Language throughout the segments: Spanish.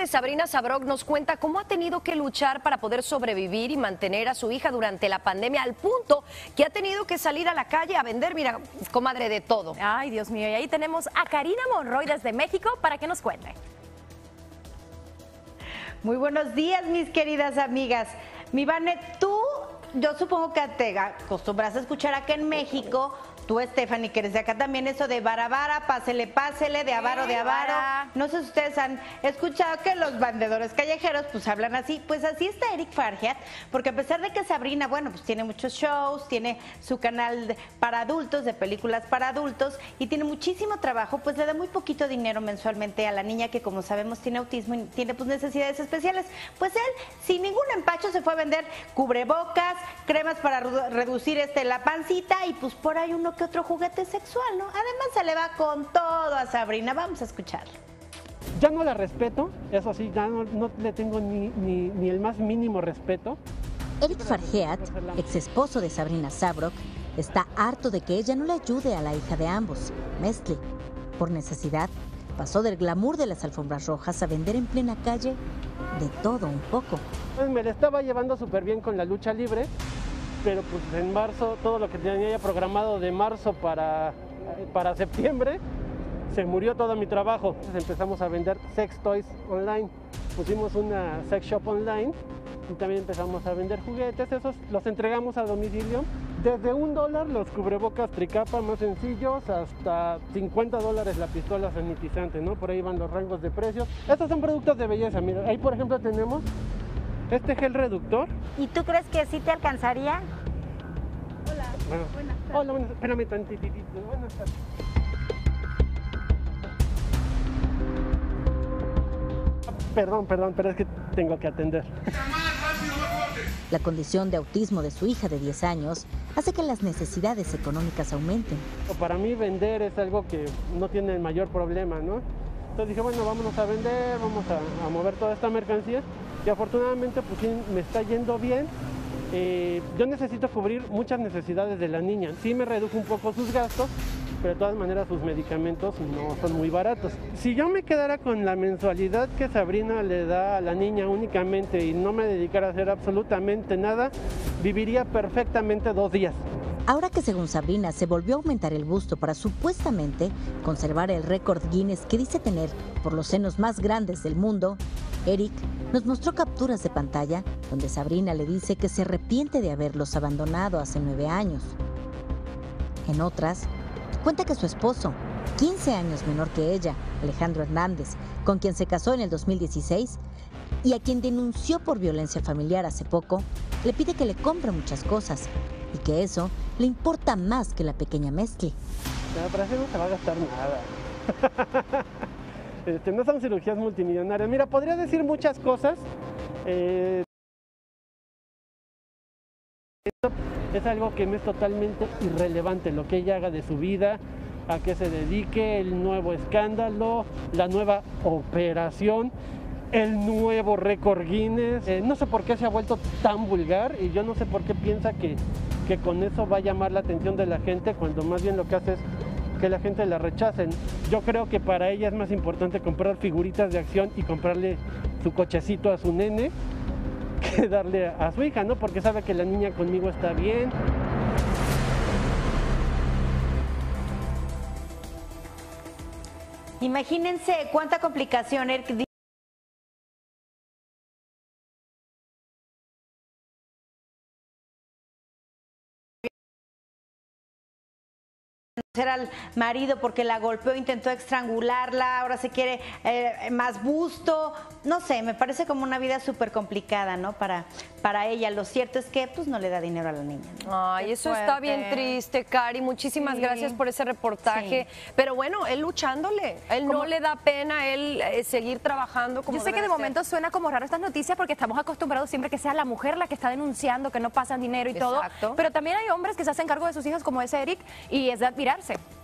de Sabrina Sabrok nos cuenta cómo ha tenido que luchar para poder sobrevivir y mantener a su hija durante la pandemia al punto que ha tenido que salir a la calle a vender, mira, comadre, de todo. Ay, Dios mío, y ahí tenemos a Karina Monroy desde México para que nos cuente. Muy buenos días, mis queridas amigas. Mi Vane, tú, yo supongo que te acostumbras a escuchar acá en México tú, Stephanie, que eres de acá también, eso de barabara, pásele, pásele, de avaro, de avaro. No sé si ustedes han escuchado que los vendedores callejeros pues hablan así. Pues así está Eric Farhat, porque a pesar de que Sabrina, bueno, pues tiene muchos shows, tiene su canal para adultos, de películas para adultos, y tiene muchísimo trabajo, pues le da muy poquito dinero mensualmente a la niña que como sabemos tiene autismo y tiene pues necesidades especiales. Pues él, sin ningún empacho, se fue a vender cubrebocas, cremas para reducir este la pancita y pues por ahí uno otro juguete sexual, ¿no? Además se le va con todo a Sabrina. Vamos a escucharla. Ya no la respeto, eso sí, ya no, le tengo ni, ni, el más mínimo respeto. Eric Fargeat, ex esposo de Sabrina Sabrok, está harto de que ella no le ayude a la hija de ambos, Mestle. Por necesidad, pasó del glamour de las alfombras rojas a vender en plena calle de todo un poco. Pues me la estaba llevando súper bien con la lucha libre, pero pues en marzo, todo lo que tenía ya programado de marzo para, para septiembre, se murió todo mi trabajo. Entonces empezamos a vender sex toys online. Pusimos una sex shop online y también empezamos a vender juguetes. Esos los entregamos a domicilio. Desde un dólar los cubrebocas tricapa más sencillos hasta 50 dólares la pistola sanitizante, ¿no? Por ahí van los rangos de precios. Estos son productos de belleza. Mira, ahí por ejemplo tenemos este gel reductor. ¿Y tú crees que sí te alcanzaría? Hola. buenas tardes. Hola, buenas, espérame tantitito. Buenas tardes. Perdón, perdón, pero es que tengo que atender. La condición de autismo de su hija de 10 años hace que las necesidades económicas aumenten. Para mí vender es algo que no tiene el mayor problema, ¿no? Entonces dije, bueno, vámonos a vender, vamos a, a mover toda esta mercancía y afortunadamente pues sí, me está yendo bien. Eh, yo necesito cubrir muchas necesidades de la niña. Sí me redujo un poco sus gastos, pero de todas maneras sus medicamentos no son muy baratos. Si yo me quedara con la mensualidad que Sabrina le da a la niña únicamente y no me dedicara a hacer absolutamente nada, viviría perfectamente dos días. Ahora que según Sabrina se volvió a aumentar el busto para supuestamente conservar el récord Guinness que dice tener por los senos más grandes del mundo, Eric nos mostró capturas de pantalla donde Sabrina le dice que se arrepiente de haberlos abandonado hace nueve años. En otras, cuenta que su esposo, 15 años menor que ella, Alejandro Hernández, con quien se casó en el 2016 y a quien denunció por violencia familiar hace poco, le pide que le compre muchas cosas y que eso le importa más que la pequeña eso no se va a gastar nada. Este, no son cirugías multimillonarias. Mira, podría decir muchas cosas. Eh, es algo que me es totalmente irrelevante, lo que ella haga de su vida, a qué se dedique, el nuevo escándalo, la nueva operación, el nuevo récord Guinness. Eh, no sé por qué se ha vuelto tan vulgar y yo no sé por qué piensa que, que con eso va a llamar la atención de la gente cuando más bien lo que hace es que la gente la rechacen. Yo creo que para ella es más importante comprar figuritas de acción y comprarle su cochecito a su nene que darle a su hija, ¿no? Porque sabe que la niña conmigo está bien. Imagínense cuánta complicación. Al marido porque la golpeó, intentó estrangularla, ahora se quiere eh, más busto, no sé, me parece como una vida súper complicada, ¿no? Para, para ella. Lo cierto es que pues no le da dinero a la niña. Ay, eso está bien triste, Cari. Muchísimas gracias por ese reportaje. Pero bueno, él luchándole, él no le da pena él eh, seguir trabajando como Yo sé que de momento suena como raro estas noticias porque estamos acostumbrados siempre que sea la mujer la que está denunciando, que no pasan dinero y todo. Pero también hay hombres que se hacen cargo de sus hijos como ese Eric y es de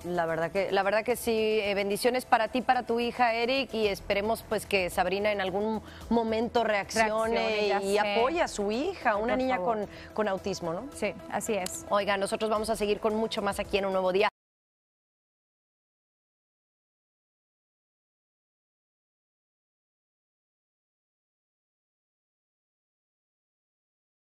la verdad que, la verdad que sí, eh, bendiciones para ti, para tu hija Eric, y esperemos pues que Sabrina en algún momento reaccione, y apoye a su hija, una niña con, con autismo, ¿no? Sí, así es. Oiga, nosotros vamos a seguir con mucho más aquí en un nuevo día.